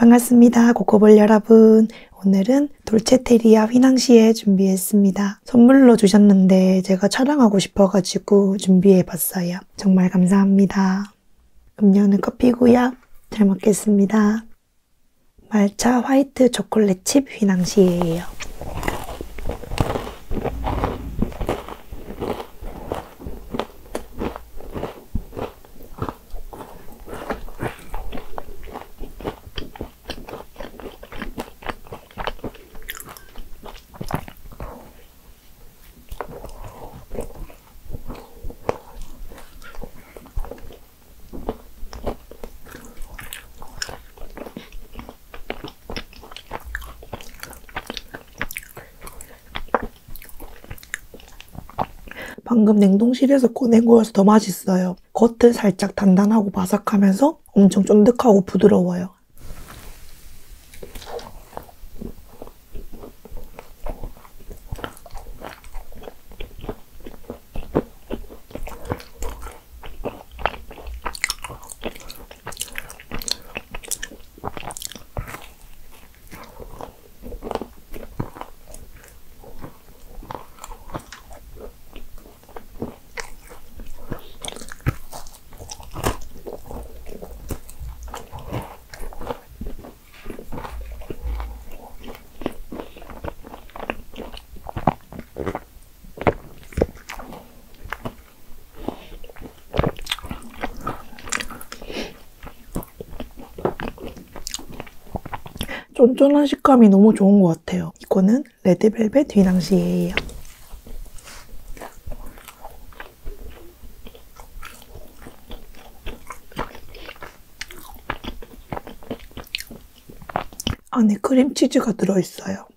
반갑습니다. 코코볼 여러분. 오늘은 돌체테리아 휘낭시에 준비했습니다. 선물로 주셨는데 제가 촬영하고 싶어가지고 준비해봤어요. 정말 감사합니다. 음료는 커피고요. 잘 먹겠습니다. 말차 화이트 초콜릿 칩 휘낭시에예요. 방금 냉동실에서 꺼낸 거여서 더 맛있어요. 겉은 살짝 단단하고 바삭하면서 엄청 쫀득하고 부드러워요. 쫀쫀한 식감이 너무 좋은 것 같아요. 이거는 레드벨벳 휘낭시에예요. 안에 크림치즈가 들어있어요.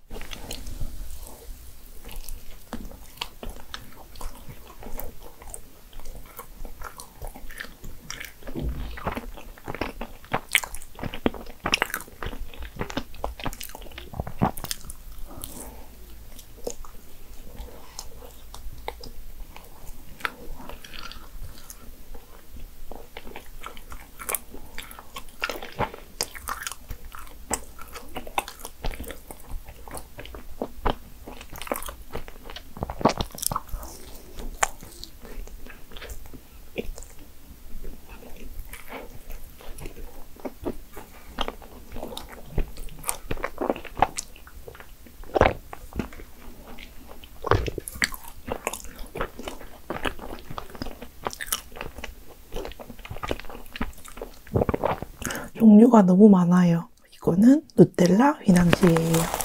종류가 너무 많아요. 이거는 누텔라 휘낭시에예요.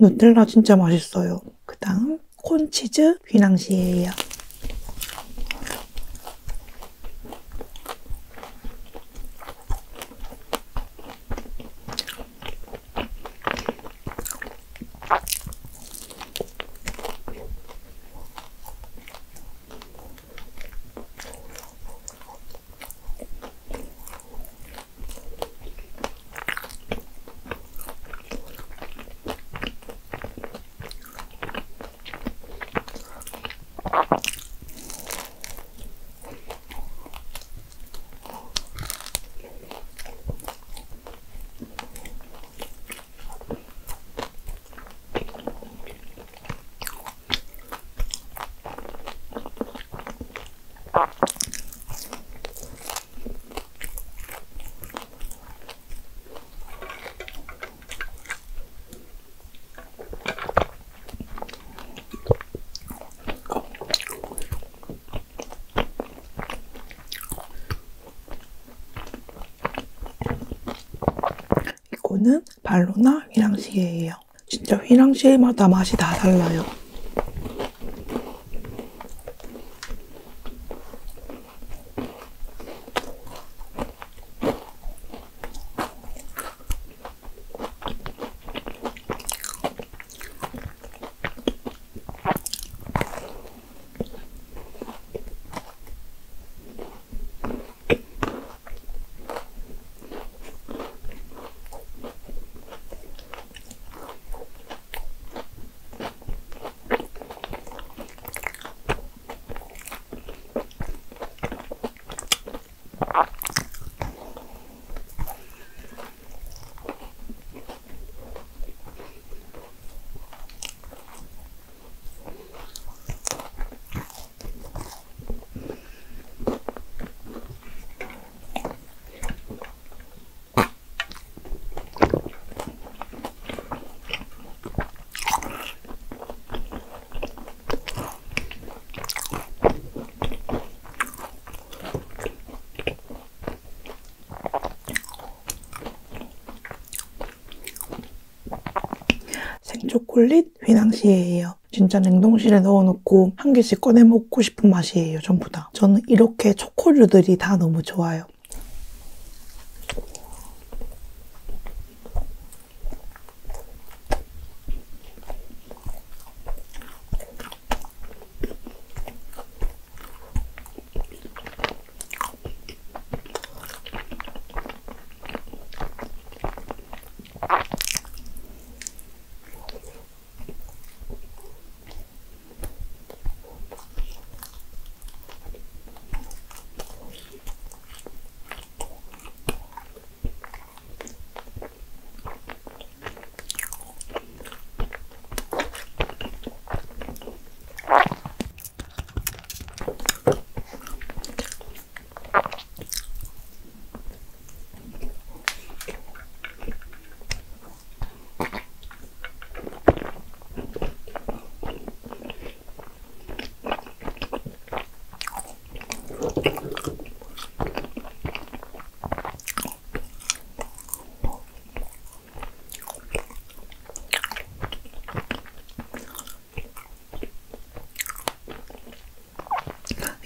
누텔라 진짜 맛있어요. 그 다음 콘치즈 휘낭시에예요. 이거는 발로나 휘낭시에예요. 진짜 휘낭시에마다 맛이 다 달라요. 초콜릿 휘낭시에예요. 진짜 냉동실에 넣어놓고 한 개씩 꺼내 먹고 싶은 맛이에요, 전부 다. 저는 이렇게 초코류들이 다 너무 좋아요.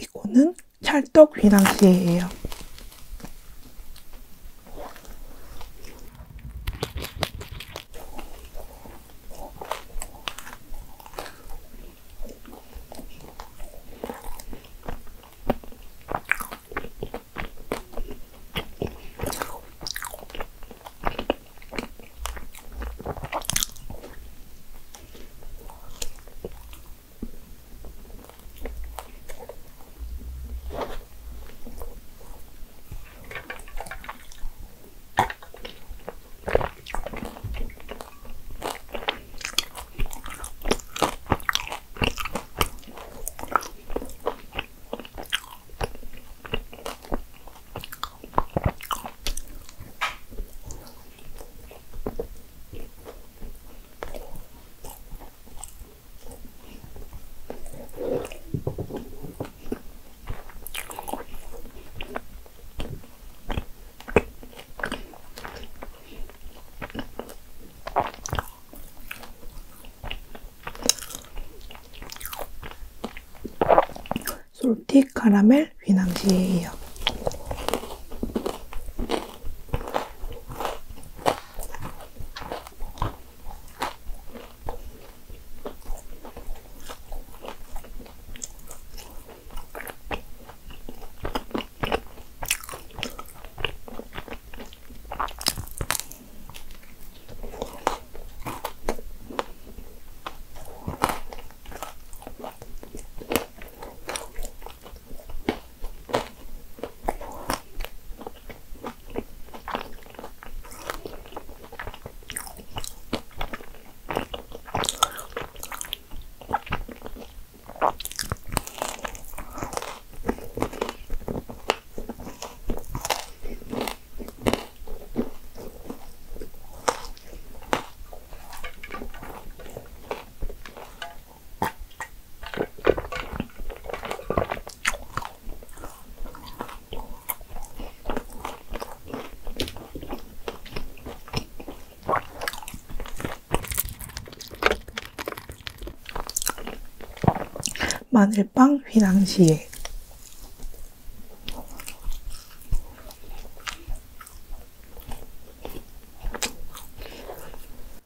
이거는 찰떡 휘낭시에예요. 솔티 카라멜 휘낭시에예요. 마늘빵 휘낭시에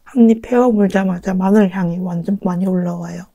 한입 베어 물자마자 마늘 향이 완전 많이 올라와요.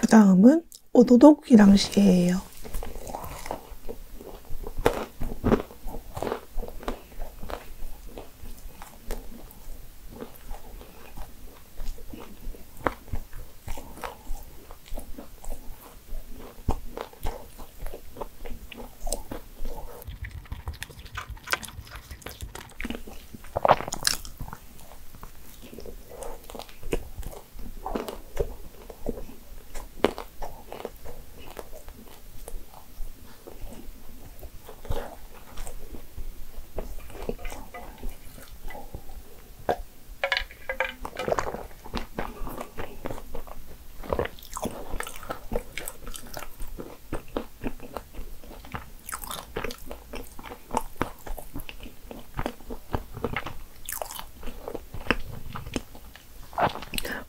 그 다음은 오도독 휘낭시에예요.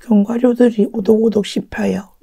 견과류들이 오독오독 씹혀요.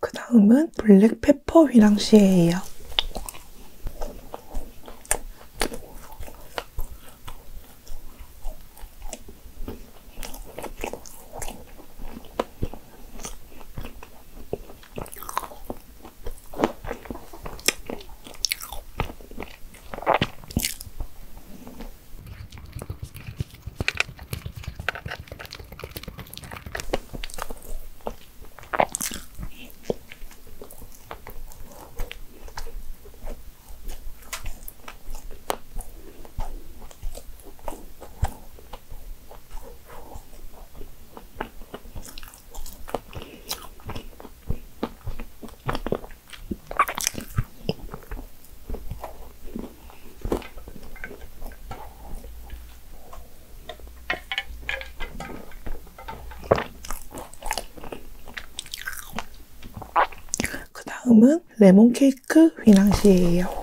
그 다음은 블랙페퍼 휘낭시에예요. 그 다음은 레몬 케이크 휘낭시에예요.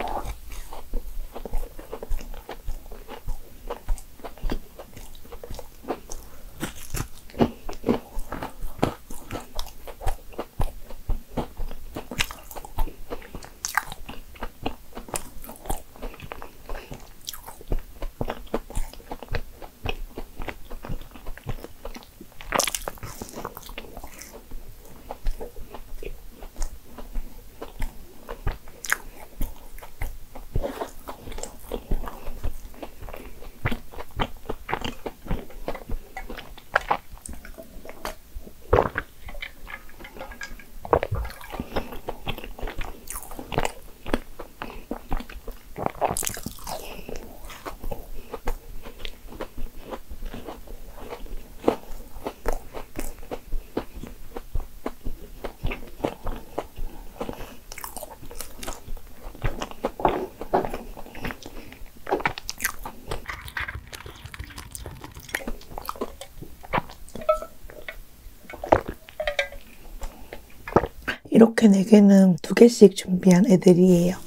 이렇게 네 개는 두 개씩 준비한 애들이에요.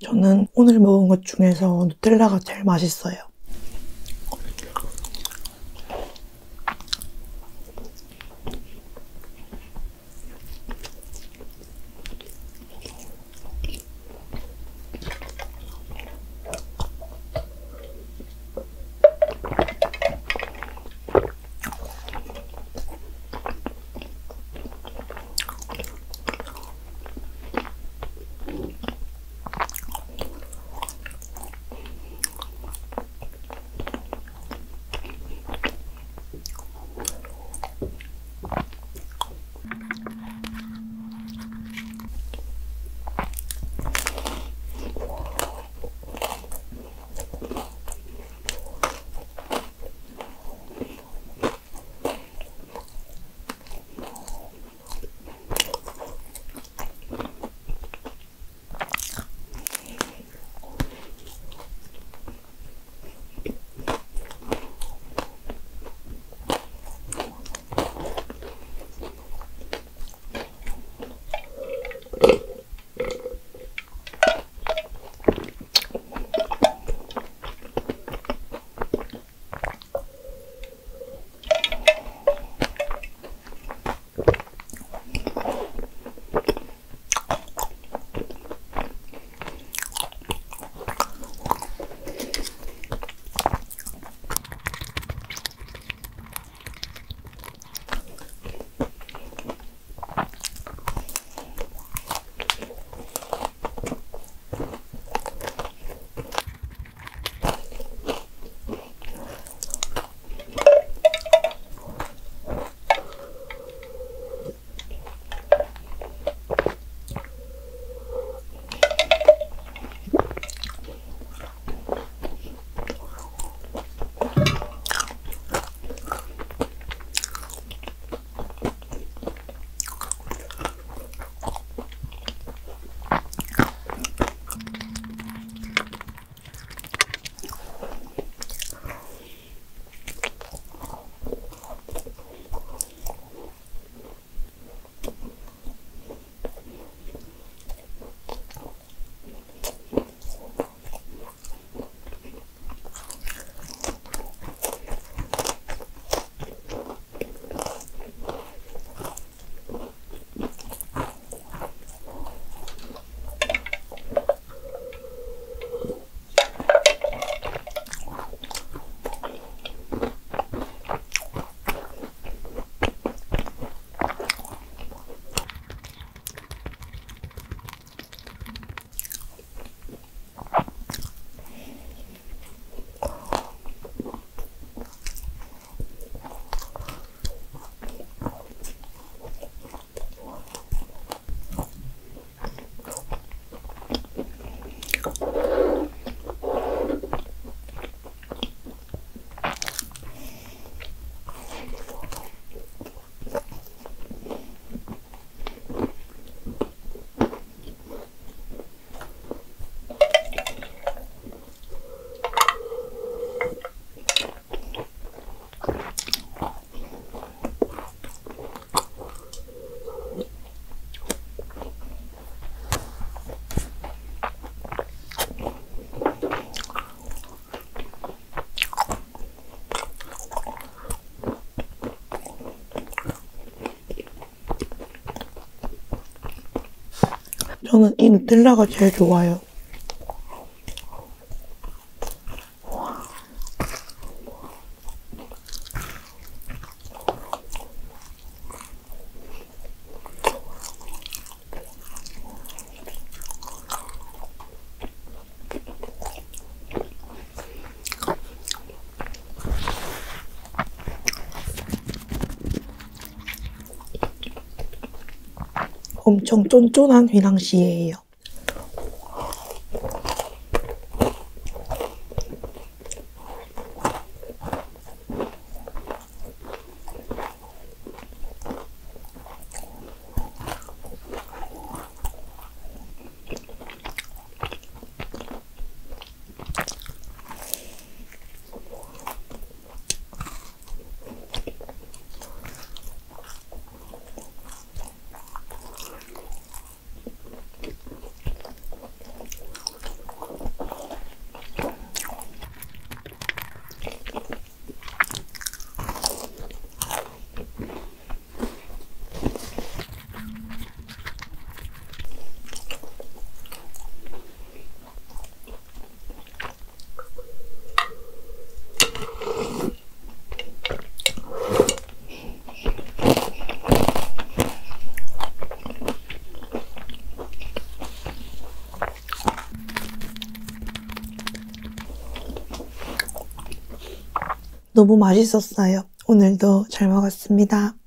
저는 오늘 먹은 것 중에서 누텔라가 제일 맛있어요. 저는 이 누텔라가 제일 좋아요. 엄청 쫀쫀한 휘낭시에예요. 너무 맛있었어요. 오늘도 잘 먹었습니다.